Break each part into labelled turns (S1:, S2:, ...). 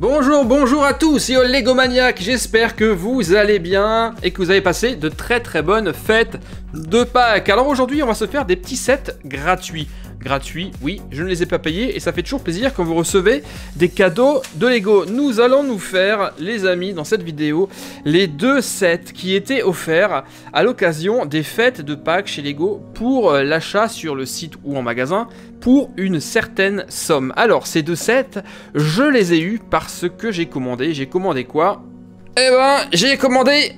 S1: Bonjour, bonjour à tous et aux Legomaniacs, j'espère que vous allez bien et que vous avez passé de très très bonnes fêtes de Pâques. Alors aujourd'hui on va se faire des petits sets gratuits gratuits. Oui, je ne les ai pas payés et ça fait toujours plaisir quand vous recevez des cadeaux de Lego. Nous allons nous faire, les amis, dans cette vidéo, les deux sets qui étaient offerts à l'occasion des fêtes de Pâques chez Lego pour euh, l'achat sur le site ou en magasin pour une certaine somme. Alors, ces deux sets, je les ai eus parce que j'ai commandé. J'ai commandé quoi? Eh ben, j'ai commandé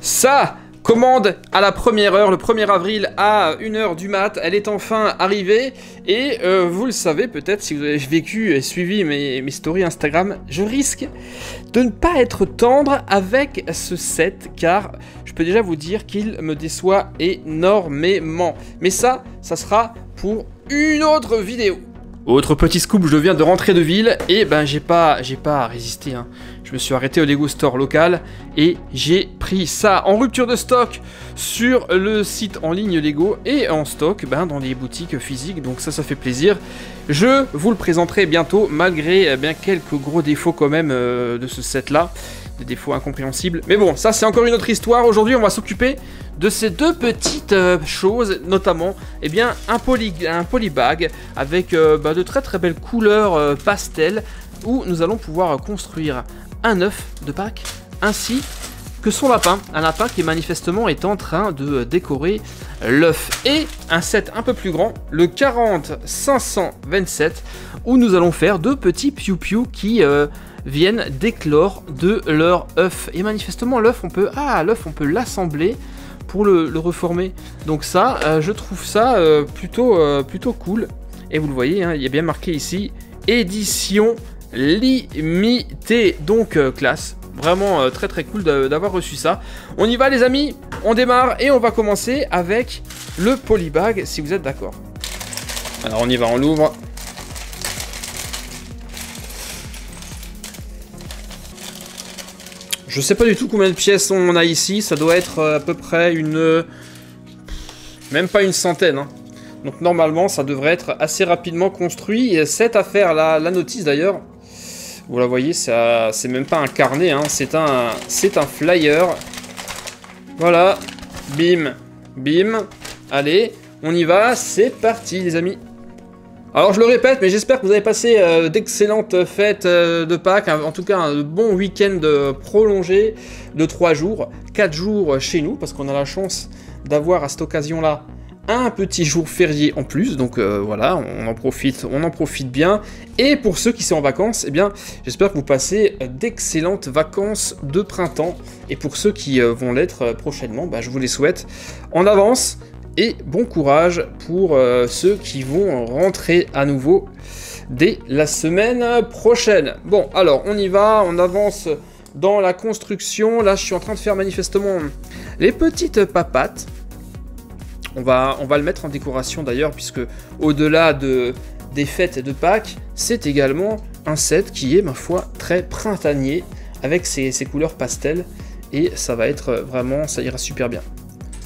S1: ça Commande à la première heure, le 1er avril à 1h du mat, elle est enfin arrivée et euh, vous le savez peut-être si vous avez vécu et suivi mes, stories Instagram, je risque de ne pas être tendre avec ce set car je peux déjà vous dire qu'il me déçoit énormément. Mais ça, ça sera pour une autre vidéo. Autre petit scoop, je viens de rentrer de ville et ben j'ai pas j'ai pas résisté. Hein. Je me suis arrêté au Lego Store local et j'ai pris ça en rupture de stock sur le site en ligne Lego et en stock ben, dans les boutiques physiques. Donc ça, ça fait plaisir. Je vous le présenterai bientôt malgré eh bien quelques gros défauts quand même euh, de ce set là des défauts incompréhensibles. Mais bon, ça c'est encore une autre histoire. Aujourd'hui, on va s'occuper de ces deux petites euh, choses, notamment eh bien, un, poly, un polybag avec euh, bah, de très très belles couleurs pastel où nous allons pouvoir construire un œuf de Pâques ainsi que son lapin, un lapin qui manifestement est en train de décorer l'œuf. Et un set un peu plus grand, le 40 527, où nous allons faire deux petits piou-piou qui viennent d'éclore de leur œuf. Et manifestement, l'œuf, on peut, ah, l'œuf, on peut l'assembler pour le, reformer. Donc ça, euh, je trouve ça euh, plutôt, euh, plutôt cool. Et vous le voyez, hein, il y a bien marqué ici, édition limitée, donc classe. Vraiment très très cool d'avoir reçu ça. On y va les amis, on démarre et on va commencer avec le polybag si vous êtes d'accord. Alors on y va, on l'ouvre. Je sais pas du tout combien de pièces on a ici, ça doit être euh, à peu près une... Même pas une centaine. Hein. Donc normalement, ça devrait être assez rapidement construit. Et cette affaire-là, la notice d'ailleurs, vous la voyez, c'est même pas un carnet, hein. c'est un, un flyer. Voilà, bim, bim. Allez, on y va, c'est parti les amis. Alors je le répète, mais j'espère que vous avez passé euh, d'excellentes fêtes euh, de Pâques, en tout cas un bon week-end euh, prolongé de 3 jours, 4 jours chez nous, parce qu'on a la chance d'avoir à cette occasion-là un petit jour férié en plus, donc voilà, on en profite, on en profite bien. Et pour ceux qui sont en vacances, eh bien, j'espère que vous passez d'excellentes vacances de printemps. Et pour ceux qui vont l'être prochainement, bah, je vous les souhaite en avance et bon courage pour euh, ceux qui vont rentrer à nouveau dès la semaine prochaine. Bon, alors on y va, on avance dans la construction. Là, je suis en train de faire manifestement les petites papates. On va, le mettre en décoration d'ailleurs, puisque au-delà de, des fêtes de Pâques, c'est également un set qui est, ma foi, très printanier, avec ses, ses couleurs pastel. Et ça va être vraiment, ça ira super bien.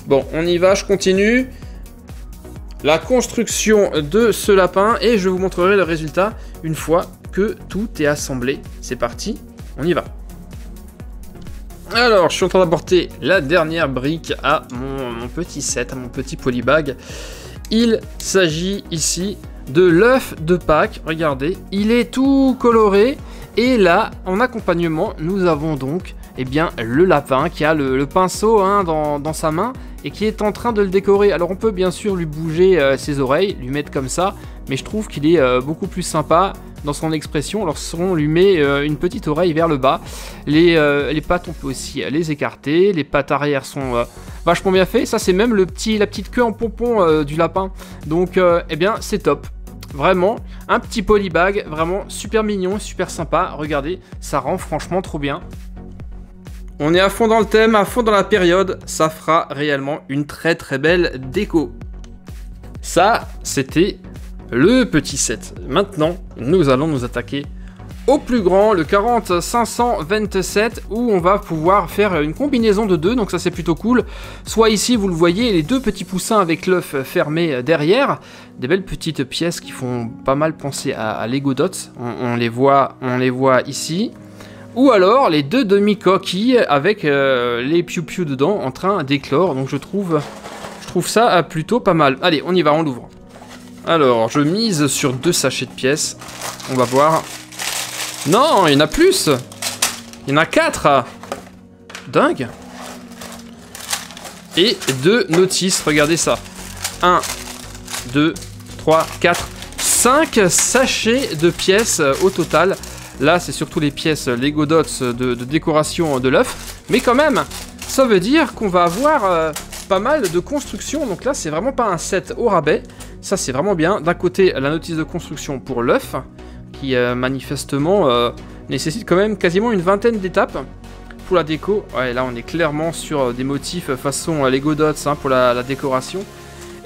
S1: Bon, on y va, je continue. La construction de ce lapin et je vous montrerai le résultat une fois que tout est assemblé. C'est parti, on y va. Alors, je suis en train d'apporter la dernière brique à mon, petit set, à mon petit polybag. Il s'agit ici de l'œuf de Pâques. Regardez, il est tout coloré. Et là, en accompagnement, nous avons donc eh bien, le lapin qui a le, pinceau hein, dans, sa main et qui est en train de le décorer. Alors on peut bien sûr lui bouger euh, ses oreilles, lui mettre comme ça, mais je trouve qu'il est euh, beaucoup plus sympa dans son expression lorsqu'on lui met euh, une petite oreille vers le bas. Les, les, pattes, on peut aussi les écarter, les pattes arrière sont vachement bien faites. Ça c'est même le petit, la petite queue en pompon du lapin. Donc eh bien c'est top. Vraiment, un petit polybag, vraiment super mignon, super sympa. Regardez, ça rend franchement trop bien. On est à fond dans le thème, à fond dans la période, ça fera réellement une très très belle déco. Ça, c'était le petit set. Maintenant, nous allons nous attaquer au plus grand, le 40 527, où on va pouvoir faire une combinaison de deux, donc ça c'est plutôt cool. Soit ici, vous le voyez, les deux petits poussins avec l'œuf fermé derrière, des belles petites pièces qui font pas mal penser à, Lego Dots. On, les voit, on les voit ici. Ou alors les deux demi-coquilles avec euh, les piou-piou dedans en train d'éclore. Donc je trouve, je trouve ça plutôt pas mal. Allez, on y va, on l'ouvre. Alors, je mise sur deux sachets de pièces. On va voir non, il y en a plus Il y en a quatre Dingue Et deux notices, regardez ça. 1, 2, 3, 4, 5 sachets de pièces euh, au total. Là, c'est surtout les pièces Lego Dots de, décoration de l'œuf. Mais quand même, ça veut dire qu'on va avoir euh, pas mal de construction. Donc là, c'est vraiment pas un set au rabais. Ça, c'est vraiment bien. D'un côté, la notice de construction pour l'œuf qui euh, manifestement euh, nécessite quand même quasiment une vingtaine d'étapes pour la déco. Ouais, là on est clairement sur euh, des motifs façon Lego Dots hein, pour la, décoration.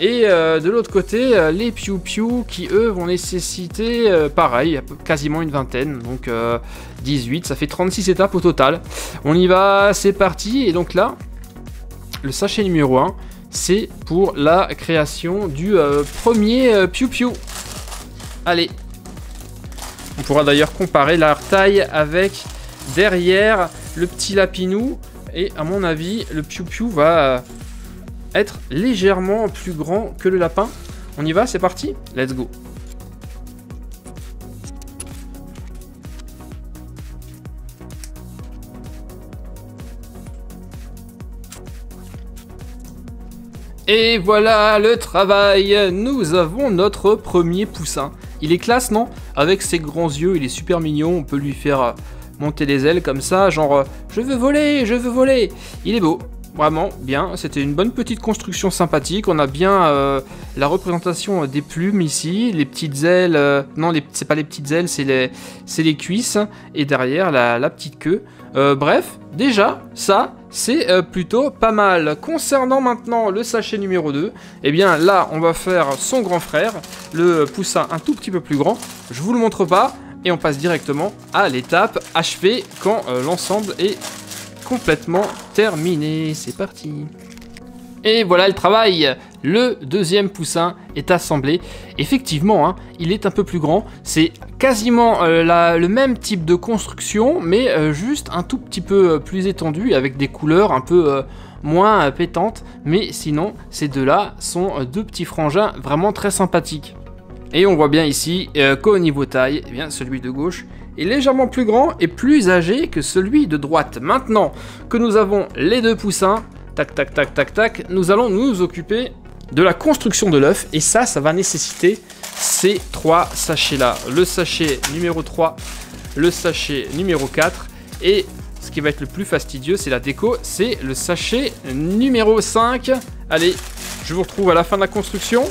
S1: Et de l'autre côté, les Piu Piu qui eux vont nécessiter pareil, quasiment une vingtaine, donc 18, ça fait 36 étapes au total. On y va, c'est parti, et donc là, le sachet numéro 1, c'est pour la création du premier Piu Piu. Allez, on pourra d'ailleurs comparer la taille avec derrière le petit lapinou. Et à mon avis, le Piu Piu va être légèrement plus grand que le lapin. On y va, c'est parti Let's go Et voilà le travail Nous avons notre premier poussin. Il est classe, non? Avec ses grands yeux, il est super mignon. On peut lui faire euh, monter les ailes comme ça, genre euh, je veux voler, je veux voler. Il est beau. Vraiment bien, c'était une bonne petite construction sympathique. On a bien euh, la représentation des plumes ici, les petites ailes. non, c'est pas les petites ailes, c'est les, les cuisses et derrière la petite queue. Euh, bref, déjà, ça, c'est euh, plutôt pas mal. Concernant maintenant le sachet numéro 2, eh bien là, on va faire son grand frère, le poussin un tout petit peu plus grand. Je vous le montre pas, et on passe directement à l'étape achevée quand euh, l'ensemble est complètement terminé. C'est parti et voilà le travail Le deuxième poussin est assemblé. Effectivement, hein, il est un peu plus grand. C'est quasiment euh, le même type de construction, mais euh, juste un tout petit peu euh, plus étendu, avec des couleurs un peu moins pétantes. Mais sinon, ces deux-là sont deux petits frangins vraiment très sympathiques. Et on voit bien ici qu'au niveau taille, eh celui de gauche est légèrement plus grand et plus âgé que celui de droite. Maintenant que nous avons les deux poussins, tac, tac, tac, tac, tac, nous allons nous occuper de la construction de l'œuf. Et ça, ça va nécessiter ces trois sachets-là. Le sachet numéro 3, le sachet numéro 4 et ce qui va être le plus fastidieux, c'est la déco, c'est le sachet numéro 5. Allez, je vous retrouve à la fin de la construction.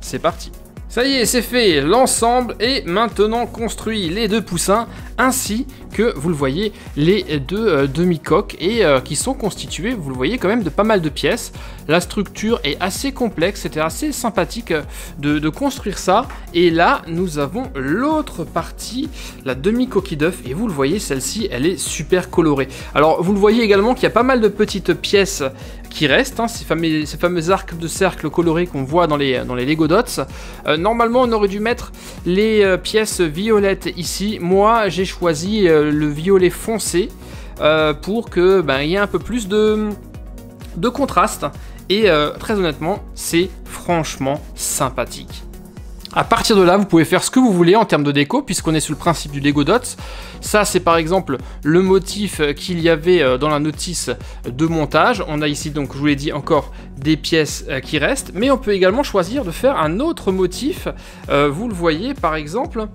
S1: C'est parti. Ça y est, c'est fait, l'ensemble est maintenant construit, les deux poussins, ainsi que, vous le voyez, les deux euh, demi-coques, et euh, qui sont constitués, vous le voyez, quand même de pas mal de pièces. La structure est assez complexe, c'était assez sympathique euh, de, construire ça. Et là, nous avons l'autre partie, la demi-coquille d'œuf, et vous le voyez, celle-ci, elle est super colorée. Alors, vous le voyez également qu'il y a pas mal de petites pièces qui restent, hein, ces, fameux, arcs de cercle colorés qu'on voit dans les, Lego Dots. Euh, normalement, on aurait dû mettre les euh, pièces violettes ici. Moi, j'ai choisi euh, le violet foncé pour que ben, y ait un peu plus de contraste. Et très honnêtement, c'est franchement sympathique. À partir de là, vous pouvez faire ce que vous voulez en termes de déco, puisqu'on est sous le principe du Lego Dots. Ça, c'est par exemple le motif qu'il y avait euh, dans la notice de montage. On a ici, donc, je vous l'ai dit, encore des pièces euh, qui restent, mais on peut également choisir de faire un autre motif. Euh, vous le voyez, par exemple,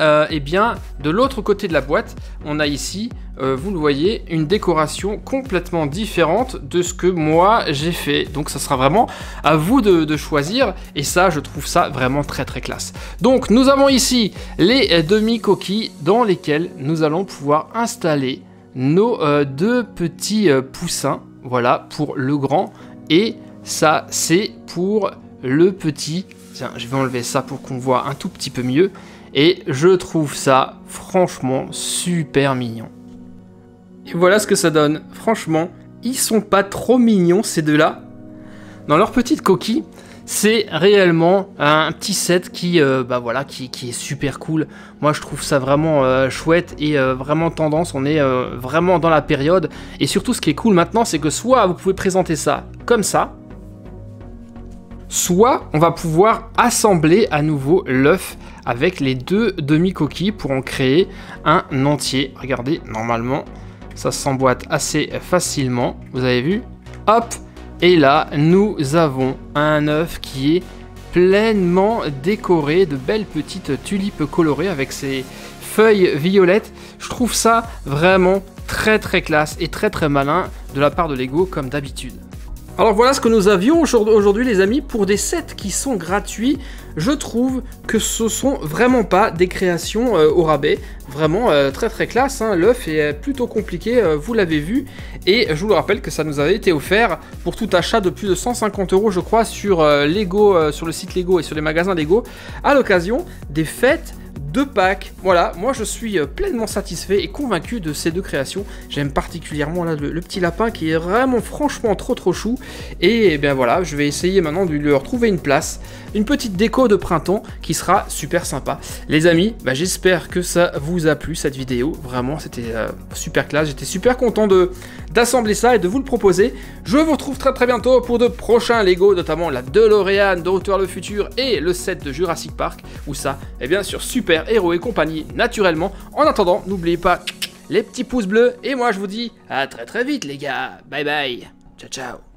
S1: euh, eh bien, de l'autre côté de la boîte, on a ici, euh, vous le voyez, une décoration complètement différente de ce que moi j'ai fait. Donc ça sera vraiment à vous de, choisir, et ça, je trouve ça vraiment très très classe. Donc nous avons ici les demi-coquilles dans lesquelles nous allons pouvoir installer nos euh, deux petits poussins. Voilà, pour le grand, et ça, c'est pour le petit. Tiens, je vais enlever ça pour qu'on voit un tout petit peu mieux. Et je trouve ça franchement super mignon. Et voilà ce que ça donne. Franchement, ils sont pas trop mignons ces deux-là. Dans leur petite coquille, c'est réellement un petit set qui, euh, bah voilà, qui, est super cool. Moi, je trouve ça vraiment euh, chouette et euh, vraiment tendance. On est vraiment dans la période. Et surtout, ce qui est cool maintenant, c'est que soit vous pouvez présenter ça comme ça, soit on va pouvoir assembler à nouveau l'œuf avec les deux demi-coquilles pour en créer un entier. Regardez, normalement, ça s'emboîte assez facilement. Vous avez vu? Hop Et là, nous avons un œuf qui est pleinement décoré de belles petites tulipes colorées avec ses feuilles violettes. Je trouve ça vraiment très très classe et très très malin de la part de Lego comme d'habitude. Alors voilà ce que nous avions aujourd'hui les amis pour des sets qui sont gratuits. Je trouve que ce sont vraiment pas des créations euh, au rabais. Vraiment euh, très très classe. Hein. L'œuf est plutôt compliqué, euh, vous l'avez vu. Et je vous le rappelle que ça nous avait été offert pour tout achat de plus de 150 euros je crois sur Lego, sur le site Lego et sur les magasins Lego à l'occasion des fêtes deux packs. Voilà, moi je suis euh, pleinement satisfait et convaincu de ces deux créations. J'aime particulièrement le, petit lapin qui est vraiment franchement trop trop chou. Et, eh bien voilà, je vais essayer maintenant de lui retrouver une place, une petite déco de printemps qui sera super sympa. Les amis, bah, j'espère que ça vous a plu cette vidéo. Vraiment, c'était euh, super classe. J'étais super content de d'assembler ça et de vous le proposer. Je vous retrouve très très bientôt pour de prochains Lego, notamment la DeLorean de Retour le futur et le set de Jurassic Park. Ou ça, et eh bien sur Super héros et compagnie naturellement. En attendant, n'oubliez pas les petits pouces bleus et moi je vous dis à très très vite les gars. Bye bye. Ciao ciao.